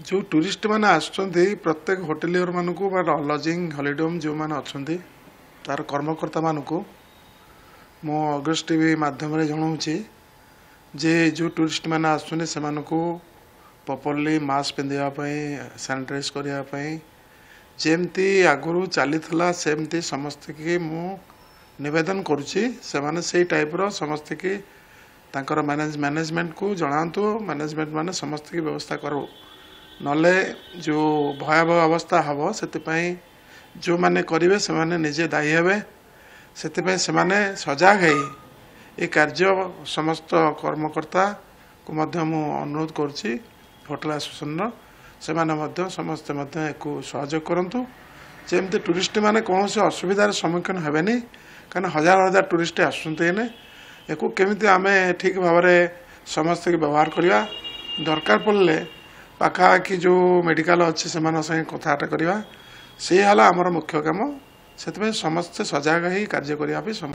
ଯେଉଁ ଟୁରିଷ୍ଟମାନେ ଆସୁଛନ୍ତି ପ୍ରତ୍ୟେକ ହୋଟେଲିୟରମାନଙ୍କୁ ବା ଲଜିଂ ହଲିଡୋମ୍ ଯେଉଁମାନେ ଅଛନ୍ତି ତା'ର କର୍ମକର୍ତ୍ତାମାନଙ୍କୁ ମୁଁ ଅଗଷ୍ଟ ଟିଭି ମାଧ୍ୟମରେ ଜଣାଉଛି ଯେ ଯେଉଁ ଟୁରିଷ୍ଟମାନେ ଆସୁଛନ୍ତି ସେମାନଙ୍କୁ ପ୍ରପରଲି ମାସ୍କ ପିନ୍ଧିବା ପାଇଁ ସାନିଟାଇଜ୍ କରିବା ପାଇଁ ଯେମିତି ଆଗରୁ ଚାଲିଥିଲା ସେମିତି ସମସ୍ତଙ୍କୁ ମୁଁ ନିବେଦନ କରୁଛି ସେମାନେ ସେଇ ଟାଇପ୍ର ସମସ୍ତଙ୍କୁ ତାଙ୍କର ମ୍ୟାନେଜ ମ୍ୟାନେଜମେଣ୍ଟକୁ ଜଣାନ୍ତୁ ମ୍ୟାନେଜମେଣ୍ଟ ମାନେ ସମସ୍ତଙ୍କୁ ବ୍ୟବସ୍ଥା କରୁ। ନହେଲେ ଯେଉଁ ଭୟାବହ ଅବସ୍ଥା ହେବ ସେଥିପାଇଁ ଯେଉଁମାନେ କରିବେ ସେମାନେ ନିଜେ ଦାୟୀ ହେବେ। ସେଥିପାଇଁ ସେମାନେ ସଜାଗ ହେଇ ଏ କାର୍ଯ୍ୟ ସମସ୍ତ କର୍ମକର୍ତ୍ତାକୁ ମଧ୍ୟ ମୁଁ ଅନୁରୋଧ କରୁଛି ହୋଟେଲ ଆସୋସିଏସନର ସେମାନେ ମଧ୍ୟ ସମସ୍ତେ ମଧ୍ୟ ଏକୁ ସହଯୋଗ କରନ୍ତୁ। ଯେମିତି ଟୁରିଷ୍ଟମାନେ କୌଣସି ଅସୁବିଧାର ସମ୍ମୁଖୀନ ହେବେନି କାରଣ ହଜାର ହଜାର ଟୁରିଷ୍ଟ ଆସୁଛନ୍ତି ଏନେ ଏକୁ କେମିତି ଆମେ ଠିକ୍ ଭାବରେ ସମସ୍ତଙ୍କୁ ବ୍ୟବହାର କରିବା? ଦରକାର ପଡ଼ିଲେ ପାଖାପାଖି ଯେଉଁ ମେଡ଼ିକାଲ ଅଛି ସେମାନଙ୍କ ସାଙ୍ଗେ କଥାବାର୍ତ୍ତା କରିବା ସେ ହେଲା ଆମର ମୁଖ୍ୟ କାମ। ସେଥିପାଇଁ ସମସ୍ତେ ସଜାଗ ହେଇ କାର୍ଯ୍ୟ କରିବା ପାଇଁ ସମ